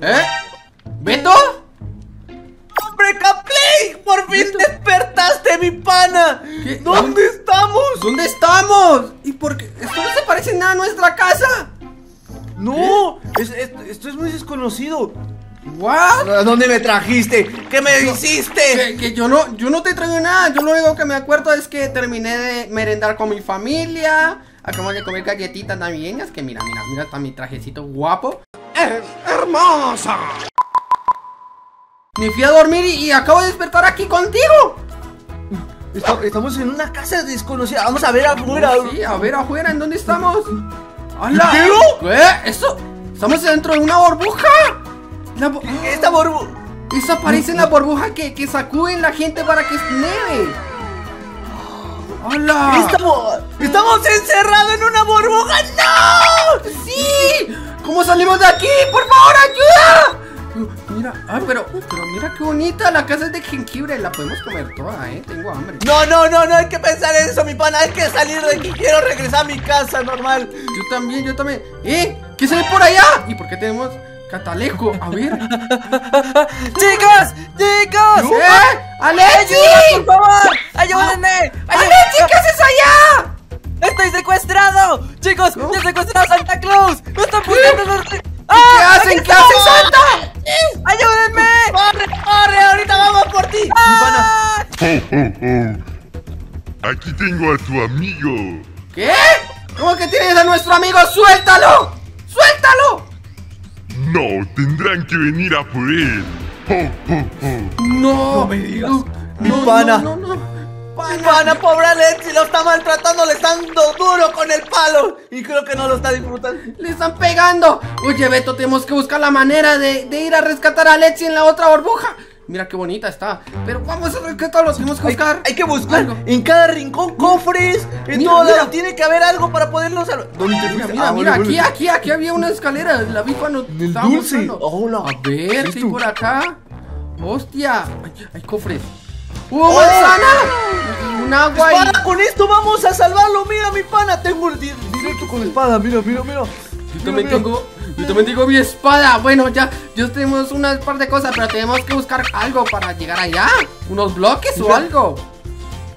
¿Eh? ¿Beto? ¡Hombre, Capley! ¡Por fin despertaste, mi pana! ¿Qué? ¿Dónde estamos? ¿Dónde estamos? ¿Y por qué? Esto no se parece nada a nuestra casa. No, es- es- esto es muy desconocido. ¿What? ¿A dónde me trajiste? ¿Qué me hiciste? Que, que yo no, yo no te traigo nada. Yo lo único que me acuerdo es que terminé de merendar con mi familia. Acabamos de comer galletitas navideñas. Que mira, mira, mira, está mi trajecito guapo. ¡Es hermosa! Me fui a dormir y, y acabo de despertar aquí contigo. Esta- Estamos en una casa desconocida. Vamos a ver afuera. Oh, sí, a ver afuera, ¿en dónde estamos? ¡Hala! ¿Qué? ¿Eso? ¿Estamos dentro de una burbuja? La bu- Esta borbu... Esa parece la burbuja que, que sacuden la gente para que nieve. ¡Hola! Estamos, estamos encerrados en una burbuja. ¡No! ¡Sí! ¿Cómo salimos de aquí? ¡Por favor, ayuda! Mira, ay, pero, pero mira qué bonita la casa es de jengibre. La podemos comer toda, eh. Tengo hambre. No, no, no, no hay que pensar en eso, mi pana. Hay que salir de aquí. Quiero regresar a mi casa normal. Yo también, yo también. ¿Eh? ¿Qué se ve por allá? ¿Y por qué tenemos catalejo? A ver. ¡Chicos! ¡Chicos! ¿Eh? ¡Alexi! ¡Por favor! ¡Ayúdenme! ¡Alexi, qué haces allá! ¡Estoy secuestrado! ¡Chicos! ¿No? ¡Ya secuestrado a Santa Claus! ¡Me están poniendo los... ¿Qué ¡Ah! hacen? ¡Aquí ¿Qué hace estamos! Santa? ¡Ayúdenme! ¡Corre, corre! ¡Ahorita vamos por ti! Mi pana. ¡Ah! ¡Oh, oh, oh! Aquí tengo a tu amigo. ¿Qué? ¿Cómo que tienes a nuestro amigo? ¡Suéltalo! ¡Suéltalo! No, tendrán que venir a por él. ¡Oh, oh, oh! No, No me digas. no, Mi no, pana. No, no, no. Pana, pobre Alexi, lo está maltratando, le están dando duro con el palo. Y creo que no lo está disfrutando. Le están pegando. Oye, Beto, tenemos que buscar la manera de, de ir a rescatar a Lexi en la otra burbuja. Mira qué bonita está. Pero vamos a rescatarlo, tenemos que buscar. hay que buscar algo. en cada rincón cofres, en Mira, todo mira. lado. Tiene que haber algo para poderlo salvar. ¿Dónde te Mira, mira, Ah, mira, aquí, aquí, aquí había una escalera. La vi cuando En el estaba dulce. buscando. Hola. A ver, ¿Es sí, por acá. Hostia. Hay, hay cofres. ¡Uh, ¡Oh! manzana! Y un agua y... Espada, con esto vamos a salvarlo. Mira, mi pana, tengo el di- directo con espada. Mira, mira, mira. Yo también tengo, yo también tengo mi espada. Bueno, ya, ya tenemos una par de cosas, pero tenemos que buscar algo para llegar allá. Unos bloques o Mira. algo.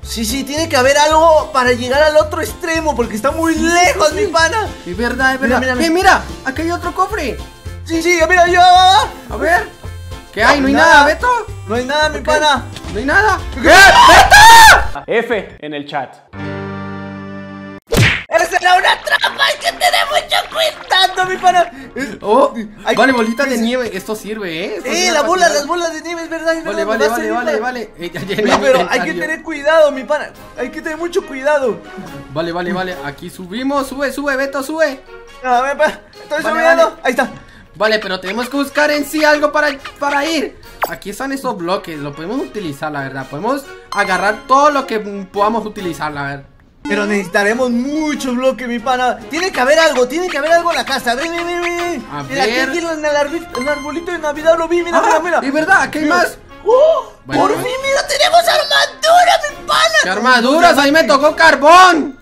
Sí, sí, tiene que haber algo para llegar al otro extremo porque está muy lejos, mi pana. Es verdad, es Mira, verdad. mira, Eh, mira, acá hay otro cofre. Sí, sí, mira, yo. A ver. ¿Qué hay? ¿No hay nada. Beto? No hay nada, mi pana. ¿No hay nada? F en el chat. ¡Esa era una trampa! ¡Hay que tener mucho cuidado, mi pana! Es- Oh, vale, bolitas de es- nieve. Esto sirve, ¿eh? Esto ¡Eh, sirve la para bola, tirar. las bolas de nieve, es verdad, es Vale, verdad. vale, vale, vale, para- vale. Eh, mi pero hay que tener cuidado, mi pana. Hay que tener mucho cuidado. Vale, vale, vale. Aquí subimos. Sube, sube, Beto, sube. A ver, pa, estoy Vale, subiendo. vale. Ahí está. Vale, pero tenemos que buscar en sí algo para, para ir. Aquí están esos bloques, lo podemos utilizar, la verdad. Podemos agarrar todo lo que podamos utilizar, la verdad. Pero necesitaremos mucho bloque, mi pana. Tiene que haber algo, tiene que haber algo en la casa. Ven, ven, ven, ven. A mira, ver. aquí, en el, arbi- el arbolito de Navidad lo vi, mira, Ah, mira, mira. Es verdad, aquí hay Mira. más. ¡Oh! Bueno, ¡Por fin, mira, tenemos armadura, mi pana! ¡Qué armaduras! ¡Ahí me tocó carbón!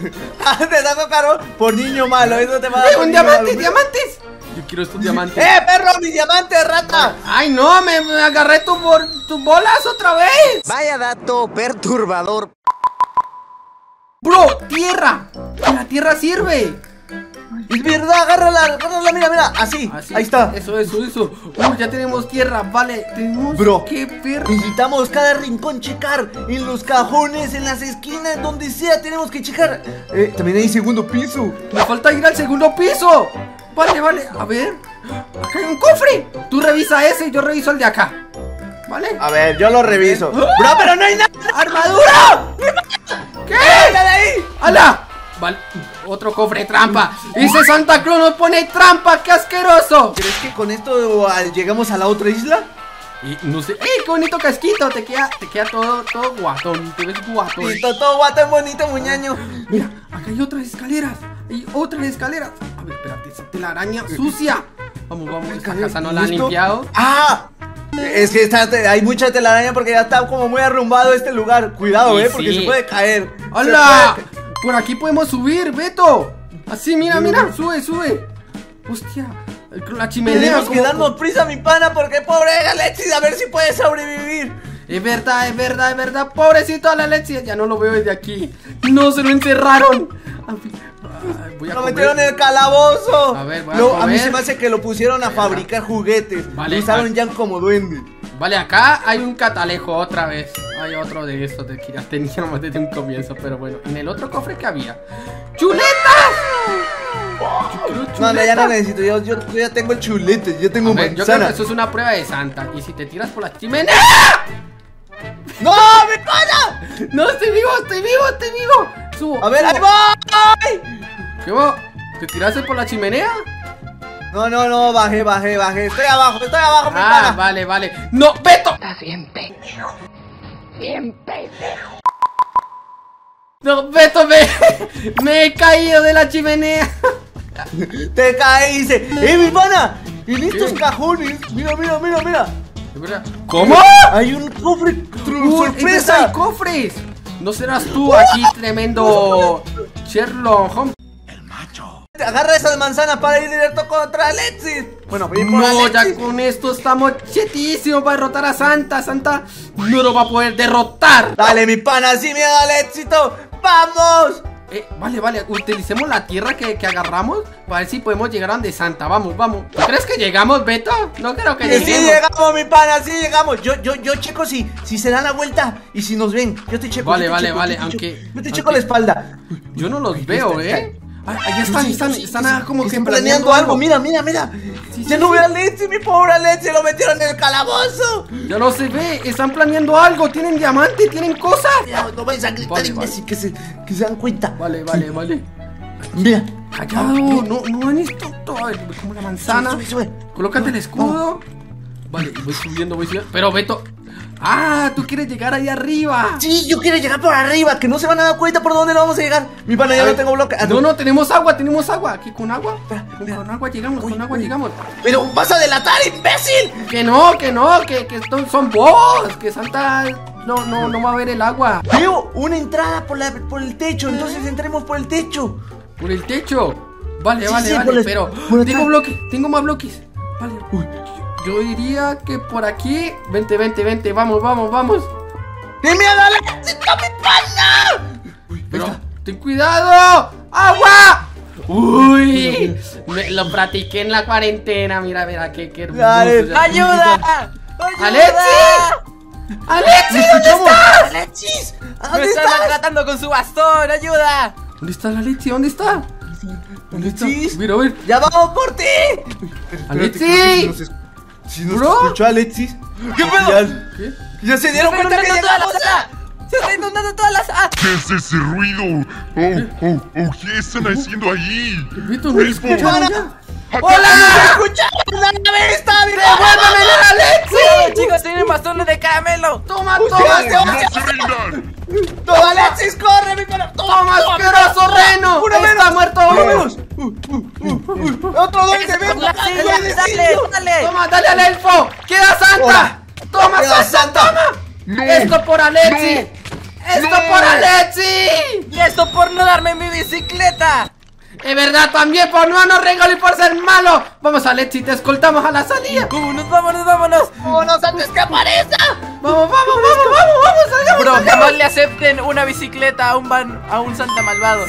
Ah, Te saco caro por niño malo, eso te va a dar ¡Eh, un diamante, diamantes! Quiero estos diamantes. ¡Eh, perro, mi diamante, rata! ¡Ay, no! Me, me agarré tu tus bolas otra vez. Vaya dato perturbador. Bro, tierra. La tierra sirve. Es verdad, agárrala, agárrala, mira, mira, así, Así, ahí está. Eso, eso, eso. Uy, ya tenemos tierra. Vale, tenemos Bro. que ver. Necesitamos cada rincón checar, en los cajones, en las esquinas, donde sea, tenemos que checar. Eh, también hay segundo piso. Me falta ir al segundo piso. Vale, vale. A ver. Acá hay un cofre. Tú revisa ese y yo reviso el de acá. ¿Vale? A ver, yo lo reviso. ¡Ah! Bro, pero no hay nada. ¡Armadura! ¿Qué? ¡Quita de ahí! ¡Hala! Vale, otro cofre trampa. Ese Santa Claus nos pone trampa, qué asqueroso. ¿Crees que con esto llegamos a la otra isla? Y no sé. ¡Eh, qué bonito casquito! Te queda, te queda todo, todo guatón. Te ves guatón. Listo, todo guato, bonito, muñaño. Mira, acá hay otras escaleras. Hay otras escaleras. A ver, espérate, esa telaraña sucia. Vamos, vamos, esta casa no la han ¿Listo? limpiado. ¡Ah! Es que está, hay mucha telaraña porque ya está como muy arrumbado este lugar. Cuidado, eh, porque sí. se puede caer. Puede- Por aquí podemos subir, Beto. Así, mira, mira, sube, sube. Hostia. La chimenea. Tenemos que como- darnos prisa, mi pana, porque pobre Alexis, a ver si puede sobrevivir. Es verdad, es verdad, es verdad. Pobrecito a la Alexia. Ya no lo veo desde aquí. No, se lo encerraron. Voy a Lo comer. metieron en el calabozo. A ver, voy a Lo- a mí se me hace que lo pusieron a fabricar juguetes. Vale, Lo usaron ya como duende. Vale, acá hay un catalejo otra vez. Hay otro de estos de que ya teníamos desde un comienzo. Pero bueno, en el otro cofre que había. ¡Chuletas! No, no, ya no necesito. Yo, yo, yo ya tengo el chulete, yo tengo ver, yo creo manzana. que eso es una prueba de Santa. Y si te tiras por la chimenea. ¡No, mi pana! No, estoy vivo, estoy vivo, estoy vivo. Subo. A ver, ahí subo. voy. ¿Qué va? ¿Te tiraste por la chimenea? No, no, no, bajé, bajé, bajé. Estoy abajo, estoy abajo, mi Ah, vale, vale. ¡No, Beto! No, Beto, me, me he caído de la chimenea. Te caíste. ¡Eh, mi pana! En estos ¿Qué? cajones. Mira, mira, mira, mira. ¿Cómo? Hay un cofre es verdad, hay sorpresa. cofres! ¿No serás tú aquí tremendo Sherlock Holmes? Agarra esa manzana para ir directo contra Alexis. Bueno, voy por No, ya con esto estamos chetísimos para derrotar a Santa. Santa no lo va a poder derrotar. Dale, mi pana, sin miedo al éxito. ¡Vamos! Eh, vale, vale, utilicemos la tierra que, que agarramos para ver si podemos llegar a donde Santa. Vamos, vamos. ¿Tú crees que llegamos, Beto? No creo que sí lleguemos. llegamos, mi pana, sí llegamos. Yo, yo, yo checo si, si se dan la vuelta y si nos ven. Yo te checo. Vale, yo te vale, checo, vale, yo te aunque- checo. Yo te aunque- checo la espalda. Yo no los veo, ¿eh? Ah, Yo están, sí, están, sí, están sí. ah, como que Están planeando algo. Mira, mira, mira. Ya no veo a Alexis, mi pobre Alexis. Lo metieron en el calabozo. Ya no se ve, están planeando algo, tienen diamante, tienen cosas. Ya, No vais a gritar, Vale, imbécil, que se, que se dan cuenta. Vale, vale, vale. Mira. Callado, no, no han esto. A ver, como la manzana. Sube, sube, sube. Colócate el escudo. Vale, voy subiendo, voy subiendo. Pero Beto. Ah, tú quieres llegar ahí arriba. Sí, yo quiero llegar por arriba, que no se van a dar cuenta por dónde vamos a llegar. Mi pana, ya no tengo bloque. Ah, No, no, tenemos agua, tenemos agua. Aquí con agua. Con, agua llegamos, Uy, con agua uy. llegamos. Pero vas a delatar, imbécil. Que no, que no, que, que son, son vos. Que Santa no, no, no va a ver el agua. Veo una entrada por, la, por el techo, entonces entremos por el techo. Por el techo. Vale, Sí, vale, sí, vale. pero tengo bloques, tengo más bloques. Vale. Uy. Yo diría que por aquí. Vente, vente, vente. Vamos, vamos, vamos. ¡Qué miedo, Alexis, mi pana! Pero, ten cuidado. ¡Agua! Uy, me lo practiqué en la cuarentena. Mira, mira, qué, qué hermoso. Dale. ¡Ayuda! ¡Ayuda! ¡Alexis! ¡Alexis! ¿Dónde estás? ¡Alexis! ¡Me ¿Dónde están estás? maltratando con su bastón! ¡Ayuda! ¿Dónde está la Alexis? ¿Dónde está? ¿Dónde está? Alexis. Mira, a ver. ¡Ya vamos por ti! ¡Alexis! Si nos ¿Bro? escuchó Alexis. ¿Qué pedo? Ya, ¿Qué? ya se dieron ¡Se está cuenta que inundando toda la llegamos. sala! ¡Se está inundando toda la sala! ¿Qué es ese ruido? Oh, oh, oh, ¿qué están haciendo ahí? ¿me Elfo, escucharon Para. ya? ¡Hola! ¡Escucharon la mi ¡Devuélveme la Alexis! ¡Cuidado, chicos! ¡Tienen bastones de caramelo! ¡Toma, toma! ¡No se rindan! ¡Toma, Alexis, corre, mi pana! ¡Toma, asqueroso reno! ¡Uno ¡Está muerto ¡Uno ¡Otro duende! ven! ¡La silla! ¡Dale! ¡Dale! ¡Toma, dale al elfo! ¡Queda Santa! ¡Toma, Santa, toma! No. ¡Esto por Alexi! ¡Esto No. por Alexi! ¡Y esto por no darme mi bicicleta! Es verdad, también por no darnos regalo y por ser malo. Vamos, Alexi, te escoltamos a la salida. ¡Vámonos, vámonos, vámonos! ¡Vámonos antes que aparezca! Vamos, vamos, vamos, vamos, vamos, salgamos, Bro, jamás le acepten una bicicleta a un, van, a un santa malvado.